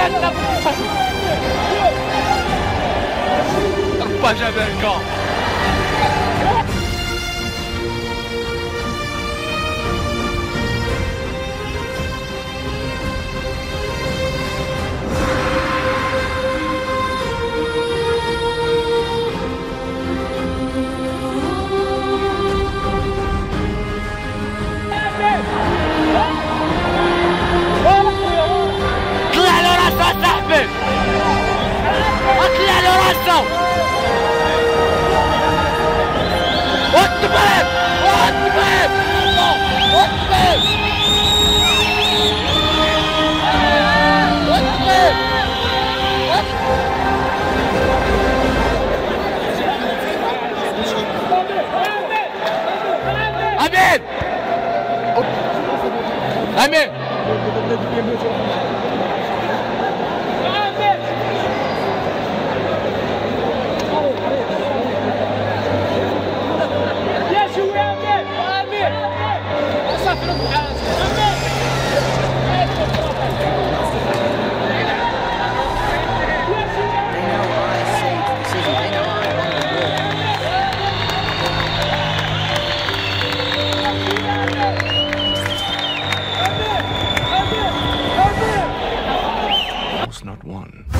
i'm gonna make it i will never fade away Amém! Amém! Yes, you will, Amém! Amém! Essa one.